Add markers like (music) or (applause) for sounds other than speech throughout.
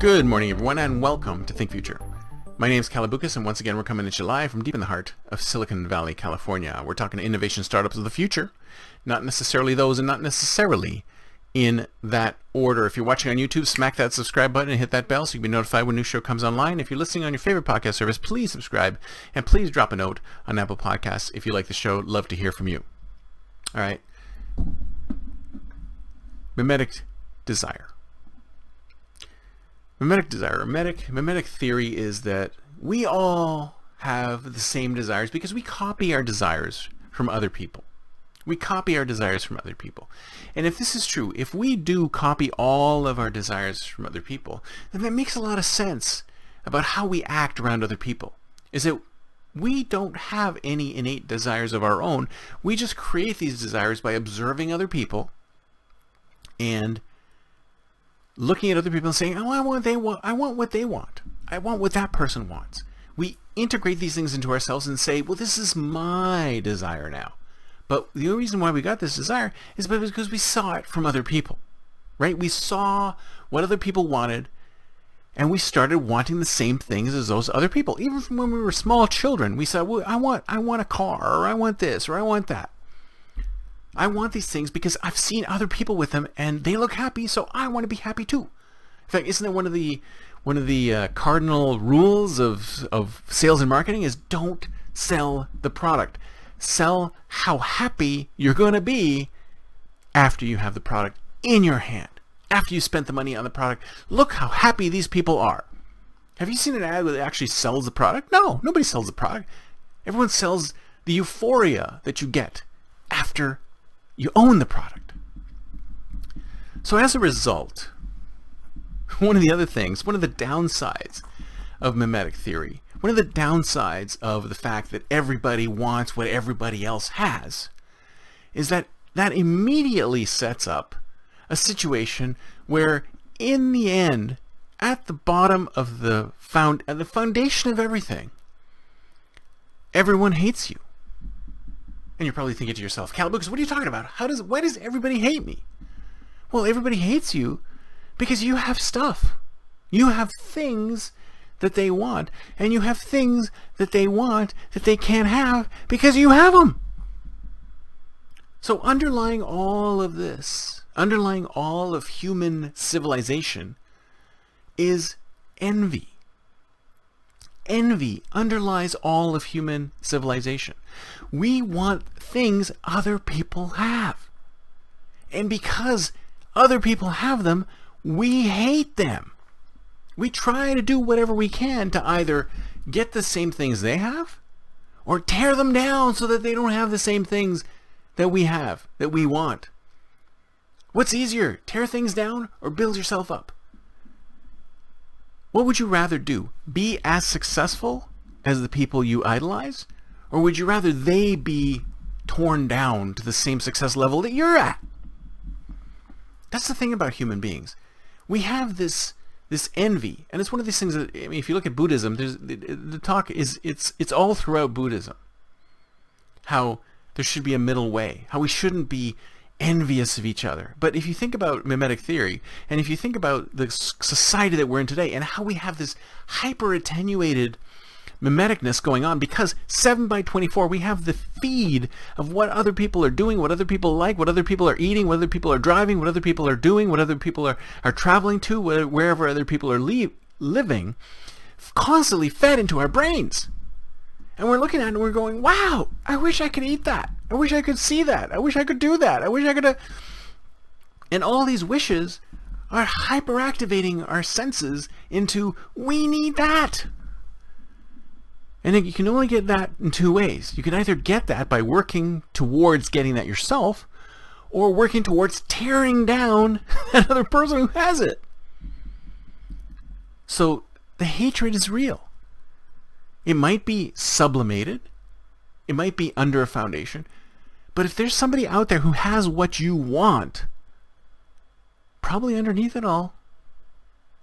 Good morning, everyone, and welcome to Think Future. My name is Kalaboukis, and once again, we're coming at you live from deep in the heart of Silicon Valley, California. We're talking innovation startups of the future, not necessarily those, and not necessarily in that order. If you're watching on YouTube, smack that subscribe button and hit that bell so you can be notified when new show comes online. If you're listening on your favorite podcast service, please subscribe, and please drop a note on Apple Podcasts if you like the show. Love to hear from you. All right. Mimetic desire. Mimetic desire. Mimetic, mimetic theory is that we all have the same desires because we copy our desires from other people. We copy our desires from other people. And if this is true, if we do copy all of our desires from other people, then that makes a lot of sense about how we act around other people. Is that we don't have any innate desires of our own. We just create these desires by observing other people and looking at other people and saying, "Oh, I want they want I want what they want. I want what that person wants." We integrate these things into ourselves and say, "Well, this is my desire now." But the only reason why we got this desire is because we saw it from other people. Right? We saw what other people wanted and we started wanting the same things as those other people. Even from when we were small children, we said, well, I want I want a car or I want this or I want that. I want these things because I've seen other people with them and they look happy, so I want to be happy too. In fact, isn't that one of the one of the uh, cardinal rules of of sales and marketing is don't sell the product. Sell how happy you're going to be after you have the product in your hand. After you spent the money on the product, look how happy these people are. Have you seen an ad that actually sells the product? No, nobody sells the product. Everyone sells the euphoria that you get after you own the product. So as a result, (laughs) one of the other things, one of the downsides of mimetic theory, one of the downsides of the fact that everybody wants what everybody else has, is that that immediately sets up a situation where in the end, at the bottom of the found at the foundation of everything, everyone hates you. And you're probably thinking to yourself, Kalaboukis, what are you talking about? How does why does everybody hate me? Well, everybody hates you because you have stuff. You have things that they want, and you have things that they want that they can't have because you have them. So underlying all of this, underlying all of human civilization is envy envy underlies all of human civilization. We want things other people have. And because other people have them, we hate them. We try to do whatever we can to either get the same things they have or tear them down so that they don't have the same things that we have, that we want. What's easier, tear things down or build yourself up? What would you rather do? Be as successful as the people you idolize? Or would you rather they be torn down to the same success level that you're at? That's the thing about human beings. We have this this envy, and it's one of these things that I mean, if you look at Buddhism, there's the, the talk is it's it's all throughout Buddhism. How there should be a middle way. How we shouldn't be envious of each other. But if you think about mimetic theory, and if you think about the society that we're in today, and how we have this hyper attenuated mimeticness going on, because 7 by 24 we have the feed of what other people are doing, what other people like, what other people are eating, what other people are driving, what other people are doing, what other people are, are traveling to, wherever other people are living, constantly fed into our brains. And we're looking at it and we're going, wow, I wish I could eat that. I wish I could see that. I wish I could do that. I wish I could. Uh... And all these wishes are hyperactivating our senses into, we need that. And you can only get that in two ways. You can either get that by working towards getting that yourself, or working towards tearing down (laughs) another person who has it. So the hatred is real. It might be sublimated. It might be under a foundation. But if there's somebody out there who has what you want, probably underneath it all,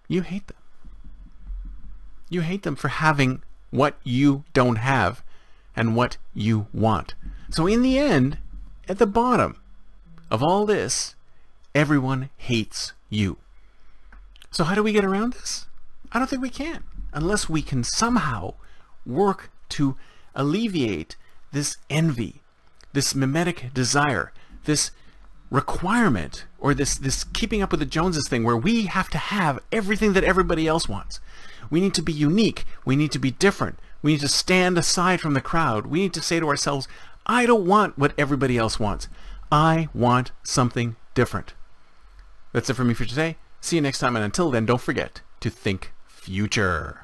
you hate them. You hate them for having what you don't have and what you want. So in the end, at the bottom of all this, everyone hates you. So how do we get around this? I don't think we can unless we can somehow work to alleviate this envy, this mimetic desire, this requirement, or this, this keeping up with the Joneses thing where we have to have everything that everybody else wants. We need to be unique. We need to be different. We need to stand aside from the crowd. We need to say to ourselves, I don't want what everybody else wants. I want something different. That's it for me for today. See you next time, and until then, don't forget to think future.